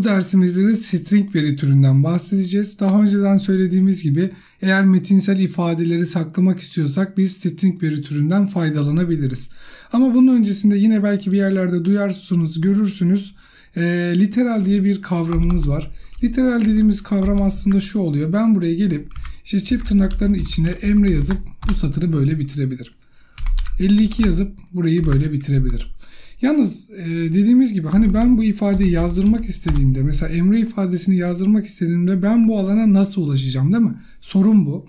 Bu dersimizde de string veri türünden bahsedeceğiz. Daha önceden söylediğimiz gibi eğer metinsel ifadeleri saklamak istiyorsak biz string veri türünden faydalanabiliriz. Ama bunun öncesinde yine belki bir yerlerde duyarsınız, görürsünüz. E, literal diye bir kavramımız var. Literal dediğimiz kavram aslında şu oluyor. Ben buraya gelip işte çift tırnakların içine emre yazıp bu satırı böyle bitirebilirim. 52 yazıp burayı böyle bitirebilirim. Yalnız e, dediğimiz gibi hani ben bu ifadeyi yazdırmak istediğimde mesela emre ifadesini yazdırmak istediğimde ben bu alana nasıl ulaşacağım değil mi? Sorun bu.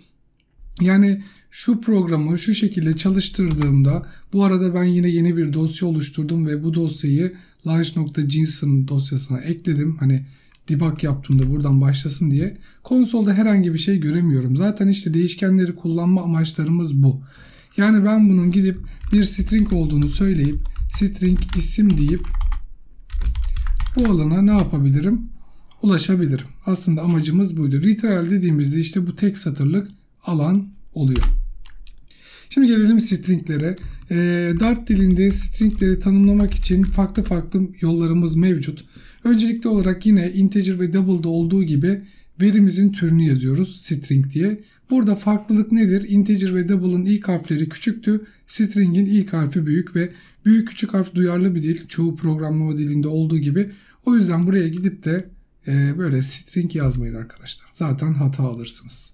Yani şu programı şu şekilde çalıştırdığımda bu arada ben yine yeni bir dosya oluşturdum ve bu dosyayı launch.json dosyasına ekledim. Hani debug yaptığımda buradan başlasın diye konsolda herhangi bir şey göremiyorum. Zaten işte değişkenleri kullanma amaçlarımız bu. Yani ben bunun gidip bir string olduğunu söyleyip string isim deyip bu alana ne yapabilirim? Ulaşabilirim. Aslında amacımız buydu. Literal dediğimizde işte bu tek satırlık alan oluyor. Şimdi gelelim stringlere. E, Dart dilinde stringleri tanımlamak için farklı farklı yollarımız mevcut. Öncelikli olarak yine integer ve double'da olduğu gibi verimizin türünü yazıyoruz string diye. Burada farklılık nedir? Integer ve double'ın ilk harfleri küçüktü. String'in ilk harfi büyük ve büyük küçük harf duyarlı bir dil. Çoğu programlama dilinde olduğu gibi. O yüzden buraya gidip de e, böyle string yazmayın arkadaşlar. Zaten hata alırsınız.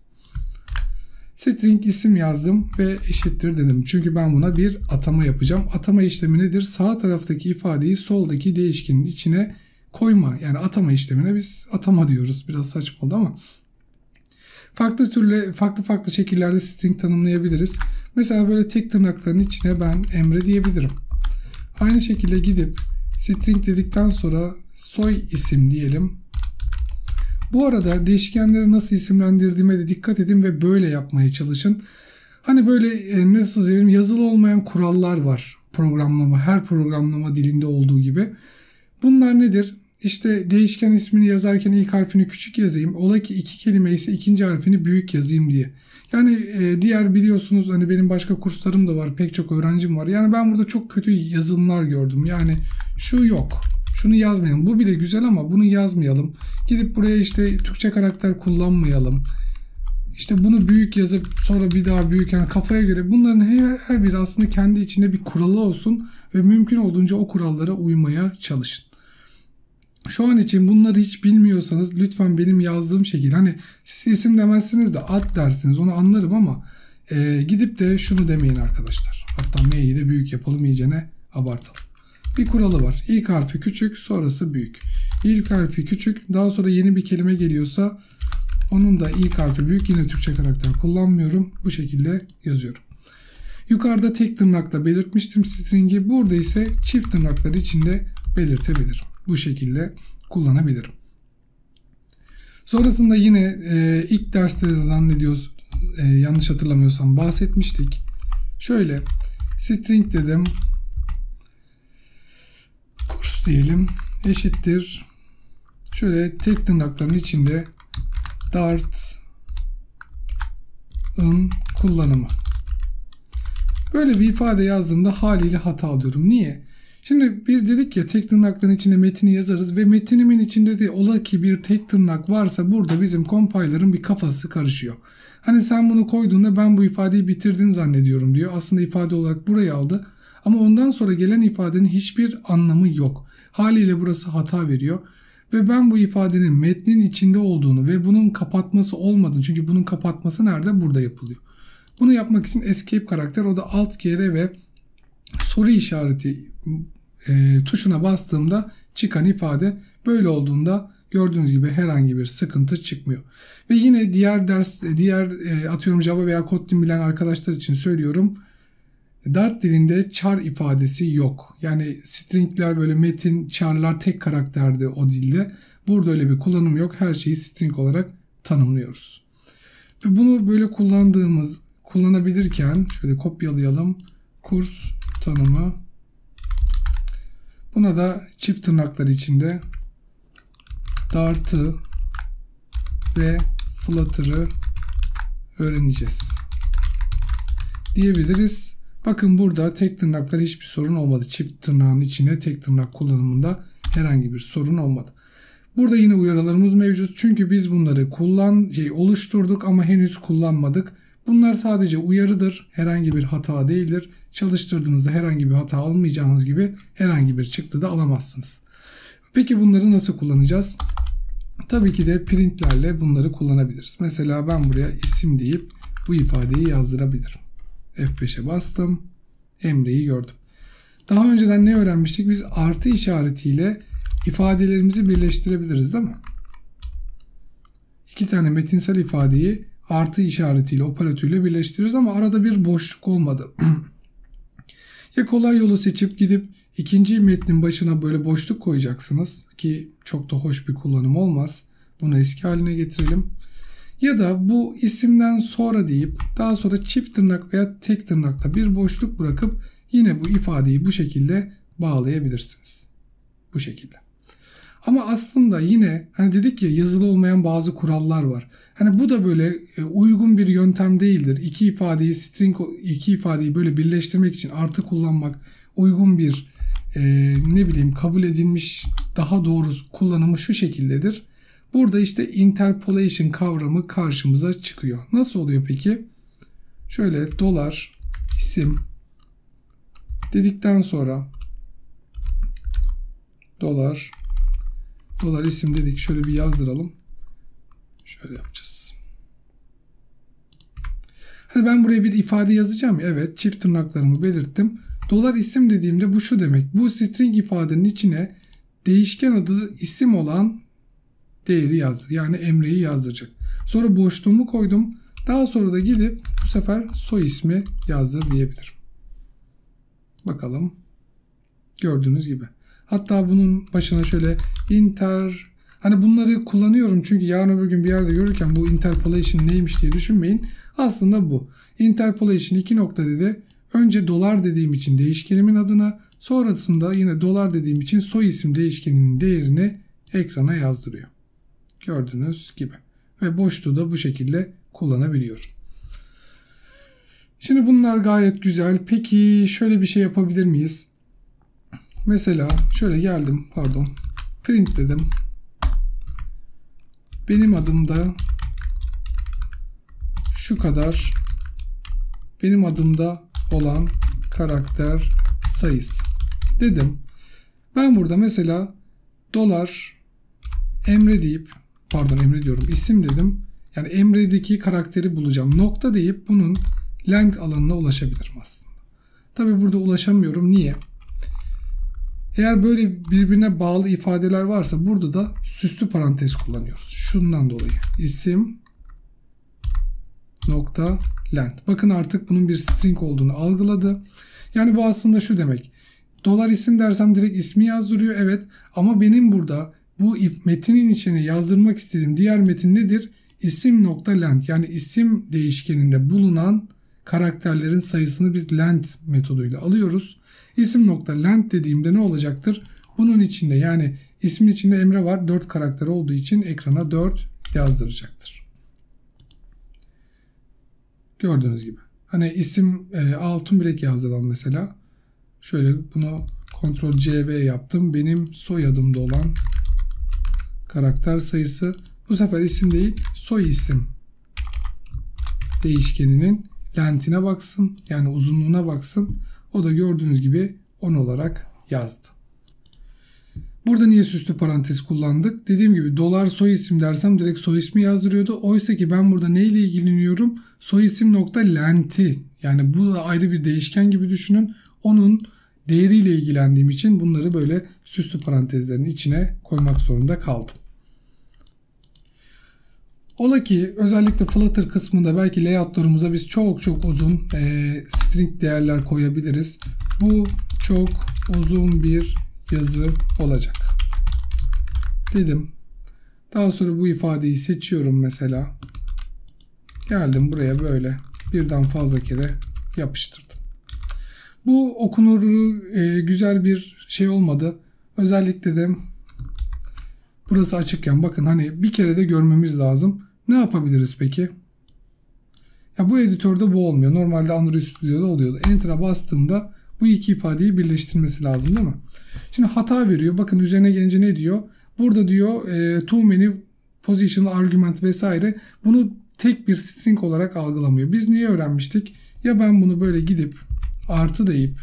String isim yazdım ve eşittir dedim. Çünkü ben buna bir atama yapacağım. Atama işlemi nedir? Sağ taraftaki ifadeyi soldaki değişkenin içine koyma. Yani atama işlemine biz atama diyoruz. Biraz saçma oldu ama. Farklı türlü farklı farklı şekillerde string tanımlayabiliriz. Mesela böyle tek tırnakların içine ben emre diyebilirim. Aynı şekilde gidip string dedikten sonra soy isim diyelim. Bu arada değişkenleri nasıl isimlendirdiğime de dikkat edin ve böyle yapmaya çalışın. Hani böyle e, nasıl diyelim yazılı olmayan kurallar var programlama her programlama dilinde olduğu gibi. Bunlar nedir? İşte değişken ismini yazarken ilk harfini küçük yazayım. Ola ki iki kelime ise ikinci harfini büyük yazayım diye. Yani e, diğer biliyorsunuz hani benim başka kurslarım da var. Pek çok öğrencim var. Yani ben burada çok kötü yazılımlar gördüm. Yani şu yok. Şunu yazmayalım. Bu bile güzel ama bunu yazmayalım. Gidip buraya işte Türkçe karakter kullanmayalım. İşte bunu büyük yazıp sonra bir daha büyük yani kafaya göre bunların her, her biri aslında kendi içinde bir kuralı olsun ve mümkün olduğunca o kurallara uymaya çalışın. Şu an için bunları hiç bilmiyorsanız lütfen benim yazdığım şekilde hani siz isim demezsiniz de ad dersiniz onu anlarım ama e, gidip de şunu demeyin arkadaşlar. Hatta M'yi de büyük yapalım iyicene abartalım. Bir kuralı var. İlk harfi küçük sonrası büyük. İlk harfi küçük daha sonra yeni bir kelime geliyorsa onun da ilk harfi büyük. Yine Türkçe karakter kullanmıyorum. Bu şekilde yazıyorum. Yukarıda tek tırnakla belirtmiştim string'i. Burada ise çift tırnaklar içinde belirtebilirim bu şekilde kullanabilirim. Sonrasında yine e, ilk derste zannediyoruz e, yanlış hatırlamıyorsam bahsetmiştik. Şöyle string dedim kurs diyelim eşittir şöyle tek tırnakların içinde dart'ın kullanımı. Böyle bir ifade yazdığımda haliyle hata alıyorum. Niye? Şimdi biz dedik ya tek tırnakların içine metini yazarız ve metinimin içinde de ola ki bir tek tırnak varsa burada bizim compiler'ın bir kafası karışıyor. Hani sen bunu koyduğunda ben bu ifadeyi bitirdin zannediyorum diyor. Aslında ifade olarak burayı aldı. Ama ondan sonra gelen ifadenin hiçbir anlamı yok. Haliyle burası hata veriyor. Ve ben bu ifadenin metnin içinde olduğunu ve bunun kapatması olmadığını çünkü bunun kapatması nerede? Burada yapılıyor. Bunu yapmak için escape karakter o da alt kere ve soru işareti e, tuşuna bastığımda çıkan ifade böyle olduğunda gördüğünüz gibi herhangi bir sıkıntı çıkmıyor. Ve yine diğer ders diğer e, atıyorum Java veya Kotlin bilen arkadaşlar için söylüyorum. Dart dilinde char ifadesi yok. Yani stringler böyle metin, charlar tek karakterdi o dilde. Burada öyle bir kullanım yok. Her şeyi string olarak tanımlıyoruz. Ve bunu böyle kullandığımız, kullanabilirken şöyle kopyalayalım. Kurs tanımı Buna da çift tırnaklar içinde dart'ı ve flutter'ı öğreneceğiz. Diyebiliriz. Bakın burada tek tırnaklar hiçbir sorun olmadı. Çift tırnağın içine tek tırnak kullanımında herhangi bir sorun olmadı. Burada yine uyarılarımız mevcut. Çünkü biz bunları kullan şey oluşturduk ama henüz kullanmadık. Bunlar sadece uyarıdır. Herhangi bir hata değildir. Çalıştırdığınızda herhangi bir hata almayacağınız gibi herhangi bir çıktı da alamazsınız. Peki bunları nasıl kullanacağız? Tabii ki de printlerle bunları kullanabiliriz. Mesela ben buraya isim deyip bu ifadeyi yazdırabilirim. F5'e bastım. Emre'yi gördüm. Daha önceden ne öğrenmiştik? Biz artı işaretiyle ifadelerimizi birleştirebiliriz değil mi? İki tane metinsel ifadeyi artı işaretiyle operatörüyle birleştiririz ama arada bir boşluk olmadı. ya kolay yolu seçip gidip ikinci metnin başına böyle boşluk koyacaksınız ki çok da hoş bir kullanım olmaz. Bunu eski haline getirelim. Ya da bu isimden sonra deyip daha sonra çift tırnak veya tek tırnakta bir boşluk bırakıp yine bu ifadeyi bu şekilde bağlayabilirsiniz. Bu şekilde. Ama aslında yine hani dedik ya yazılı olmayan bazı kurallar var. Hani bu da böyle e, uygun bir yöntem değildir. İki ifadeyi string iki ifadeyi böyle birleştirmek için artı kullanmak uygun bir e, ne bileyim kabul edilmiş daha doğru kullanımı şu şekildedir. Burada işte interpolation kavramı karşımıza çıkıyor. Nasıl oluyor peki? Şöyle dolar isim dedikten sonra dolar dolar isim dedik. Şöyle bir yazdıralım. Şöyle yapacağız. Hani ben buraya bir ifade yazacağım ya. Evet çift tırnaklarımı belirttim. Dolar isim dediğimde bu şu demek. Bu string ifadenin içine değişken adı isim olan değeri yazdır. Yani Emre'yi yazdıracak. Sonra boşluğumu koydum. Daha sonra da gidip bu sefer soy ismi yazdır diyebilirim. Bakalım. Gördüğünüz gibi. Hatta bunun başına şöyle inter hani bunları kullanıyorum çünkü yarın öbür gün bir yerde görürken bu interpolation neymiş diye düşünmeyin. Aslında bu. Interpolation iki nokta dedi. Önce dolar dediğim için değişkenimin adına sonrasında yine dolar dediğim için soy isim değişkeninin değerini ekrana yazdırıyor. Gördüğünüz gibi. Ve boşluğu da bu şekilde kullanabiliyorum. Şimdi bunlar gayet güzel. Peki şöyle bir şey yapabilir miyiz? Mesela şöyle geldim pardon. Print dedim. Benim adımda şu kadar benim adımda olan karakter sayısı dedim. Ben burada mesela dolar Emre deyip pardon Emre diyorum isim dedim. Yani Emre'deki karakteri bulacağım. Nokta deyip bunun length alanına ulaşabilirim aslında. Tabi burada ulaşamıyorum. Niye? Eğer böyle birbirine bağlı ifadeler varsa burada da süslü parantez kullanıyoruz. Şundan dolayı isim nokta length. Bakın artık bunun bir string olduğunu algıladı. Yani bu aslında şu demek. Dolar isim dersem direkt ismi yazdırıyor evet ama benim burada bu metinin içine yazdırmak istediğim diğer metin nedir? İsim nokta length yani isim değişkeninde bulunan karakterlerin sayısını biz length metoduyla alıyoruz. İsim nokta length dediğimde ne olacaktır? Bunun içinde yani ismin içinde Emre var 4 karakter olduğu için ekrana 4 yazdıracaktır. Gördüğünüz gibi. Hani isim e, altın bilek yazdıralım mesela. Şöyle bunu Ctrl C V yaptım. Benim soyadımda olan karakter sayısı bu sefer isim değil soy isim değişkeninin lentine baksın. Yani uzunluğuna baksın. O da gördüğünüz gibi 10 olarak yazdı. Burada niye süslü parantez kullandık? Dediğim gibi dolar soy isim dersem direkt soy ismi yazdırıyordu. Oysa ki ben burada neyle ilgileniyorum? Soy isim nokta lenti. Yani bu da ayrı bir değişken gibi düşünün. Onun değeriyle ilgilendiğim için bunları böyle süslü parantezlerin içine koymak zorunda kaldım. Ola ki özellikle Flutter kısmında belki layoutlarımıza biz çok çok uzun e, string değerler koyabiliriz. Bu çok uzun bir yazı olacak. Dedim. Daha sonra bu ifadeyi seçiyorum mesela. Geldim buraya böyle birden fazla kere yapıştırdım. Bu okunur e, güzel bir şey olmadı. Özellikle de burası açıkken bakın hani bir kere de görmemiz lazım. Ne yapabiliriz peki? Ya bu editörde bu olmuyor. Normalde Android Studio'da oluyordu. Enter'a bastığımda bu iki ifadeyi birleştirmesi lazım değil mi? Şimdi hata veriyor. Bakın üzerine gelince ne diyor? Burada diyor e, too many positional argument vesaire bunu tek bir string olarak algılamıyor. Biz niye öğrenmiştik? Ya ben bunu böyle gidip artı deyip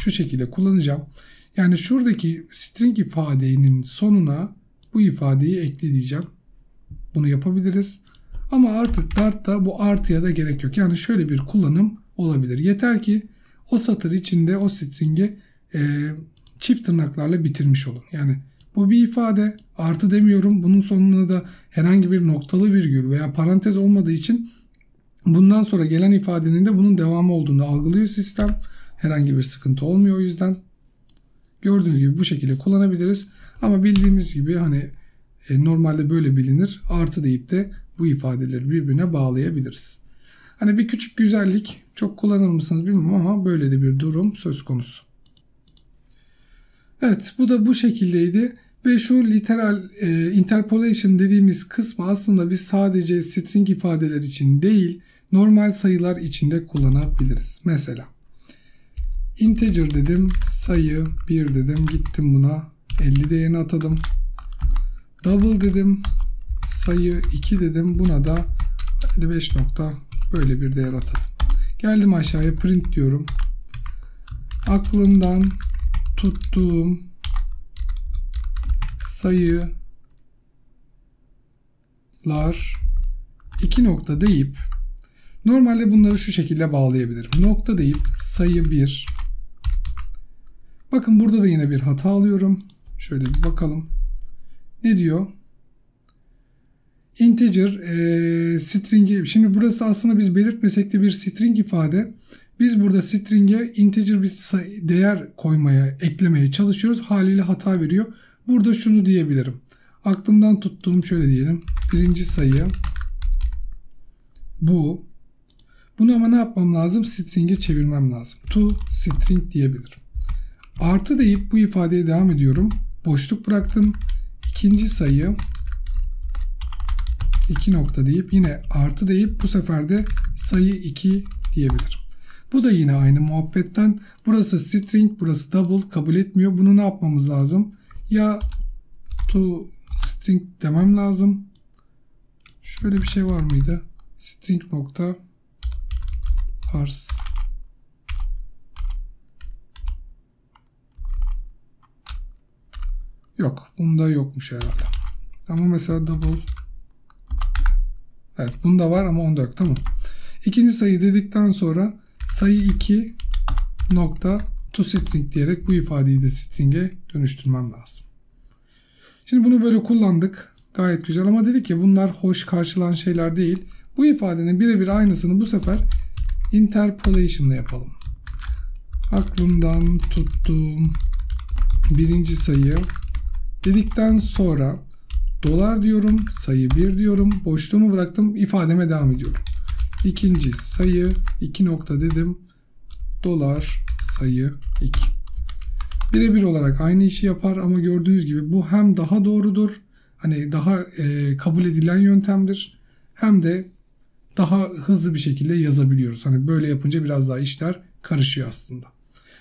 şu şekilde kullanacağım. Yani şuradaki string ifadenin sonuna bu ifadeyi ekle diyeceğim. Bunu yapabiliriz. Ama artık Dart'ta bu artıya da gerek yok. Yani şöyle bir kullanım olabilir. Yeter ki o satır içinde o string'i e, çift tırnaklarla bitirmiş olun. Yani bu bir ifade artı demiyorum. Bunun sonuna da herhangi bir noktalı virgül veya parantez olmadığı için bundan sonra gelen ifadenin de bunun devamı olduğunu algılıyor sistem. Herhangi bir sıkıntı olmuyor o yüzden. Gördüğünüz gibi bu şekilde kullanabiliriz. Ama bildiğimiz gibi hani normalde böyle bilinir. Artı deyip de bu ifadeleri birbirine bağlayabiliriz. Hani bir küçük güzellik çok kullanır mısınız bilmiyorum ama böyle de bir durum söz konusu. Evet bu da bu şekildeydi. Ve şu literal e, interpolation dediğimiz kısmı aslında biz sadece string ifadeler için değil normal sayılar içinde kullanabiliriz. Mesela integer dedim sayı 1 dedim gittim buna 50 değerini atadım. Double dedim sayı 2 dedim buna da 55 nokta böyle bir değer atadım. Geldim aşağıya print diyorum. Aklımdan tuttuğum sayılar iki nokta deyip normalde bunları şu şekilde bağlayabilirim. Nokta deyip sayı 1 Bakın burada da yine bir hata alıyorum. Şöyle bir bakalım. Ne diyor? Integer e, string'i şimdi burası aslında biz belirtmesek de bir string ifade. Biz burada string'e integer bir değer koymaya, eklemeye çalışıyoruz. Haliyle hata veriyor. Burada şunu diyebilirim. Aklımdan tuttuğum şöyle diyelim. Birinci sayı bu. Bunu ama ne yapmam lazım? String'e çevirmem lazım. To string diyebilirim. Artı deyip bu ifadeye devam ediyorum. Boşluk bıraktım. İkinci sayı 2 nokta deyip yine artı deyip bu sefer de sayı 2 diyebilirim. Bu da yine aynı muhabbetten. Burası string, burası double kabul etmiyor. Bunu ne yapmamız lazım? Ya to string demem lazım. Şöyle bir şey var mıydı? String nokta parse Yok. Bunda yokmuş herhalde. Ama mesela double Evet bunda var ama onda yok. Tamam. İkinci sayı dedikten sonra sayı 2 nokta to string diyerek bu ifadeyi de string'e dönüştürmem lazım. Şimdi bunu böyle kullandık. Gayet güzel ama dedik ya bunlar hoş karşılan şeyler değil. Bu ifadenin birebir aynısını bu sefer interpolation yapalım. Aklımdan tuttuğum birinci sayı dedikten sonra dolar diyorum, sayı 1 diyorum, boşluğumu bıraktım, ifademe devam ediyorum. İkinci sayı 2 nokta dedim, dolar sayı 2. Birebir olarak aynı işi yapar ama gördüğünüz gibi bu hem daha doğrudur, hani daha e, kabul edilen yöntemdir, hem de daha hızlı bir şekilde yazabiliyoruz. Hani böyle yapınca biraz daha işler karışıyor aslında.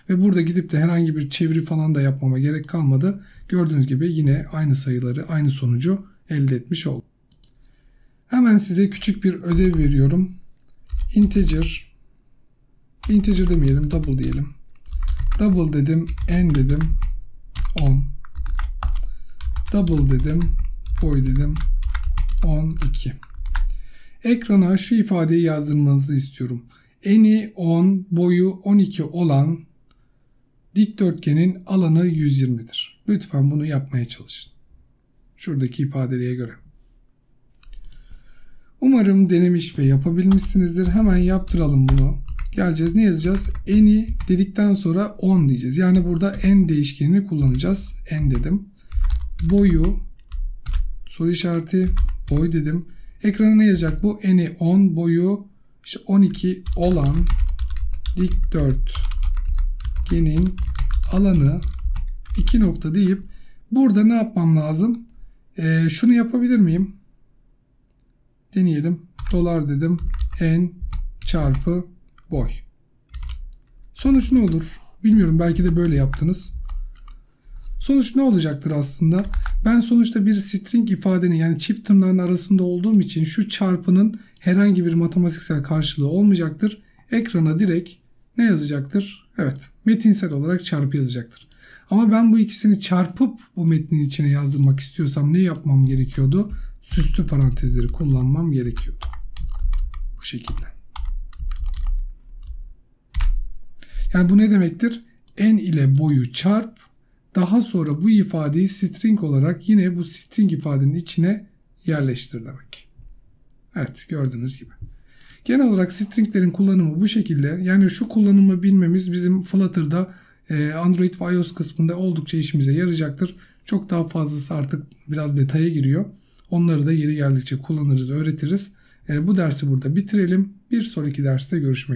Ve burada gidip de herhangi bir çeviri falan da yapmama gerek kalmadı. Gördüğünüz gibi yine aynı sayıları, aynı sonucu elde etmiş oldum. Hemen size küçük bir ödev veriyorum. Integer, integer demeyelim, double diyelim. Double dedim, n dedim, 10. Double dedim, boy dedim, 12. Ekrana şu ifadeyi yazdırmanızı istiyorum. Eni 10, boyu 12 olan dikdörtgenin alanı 120'dir. Lütfen bunu yapmaya çalışın. Şuradaki ifadeliğe göre. Umarım denemiş ve yapabilmişsinizdir. Hemen yaptıralım bunu. Geleceğiz ne yazacağız? N'i dedikten sonra 10 diyeceğiz. Yani burada n değişkenini kullanacağız. n dedim. Boyu soru işareti boy dedim. Ekrana ne yazacak bu? N'i 10 boyu işte 12 olan dikdörtgenin alanı 2 nokta deyip burada ne yapmam lazım? Ee, şunu yapabilir miyim? Deneyelim. Dolar dedim. N çarpı boy. Sonuç ne olur? Bilmiyorum. Belki de böyle yaptınız. Sonuç ne olacaktır aslında? Ben sonuçta bir string ifadenin yani çift tırnağın arasında olduğum için şu çarpının herhangi bir matematiksel karşılığı olmayacaktır. Ekrana direkt ne yazacaktır? Evet metinsel olarak çarpı yazacaktır. Ama ben bu ikisini çarpıp bu metnin içine yazdırmak istiyorsam ne yapmam gerekiyordu? Süslü parantezleri kullanmam gerekiyordu. Bu şekilde. Yani bu ne demektir? n ile boyu çarp daha sonra bu ifadeyi string olarak yine bu string ifadenin içine yerleştir demek. Evet gördüğünüz gibi. Genel olarak stringlerin kullanımı bu şekilde. Yani şu kullanımı bilmemiz bizim Flutter'da Android ve iOS kısmında oldukça işimize yarayacaktır. Çok daha fazlası artık biraz detaya giriyor. Onları da yeri geldikçe kullanırız, öğretiriz. E, bu dersi burada bitirelim. Bir sonraki derste görüşmek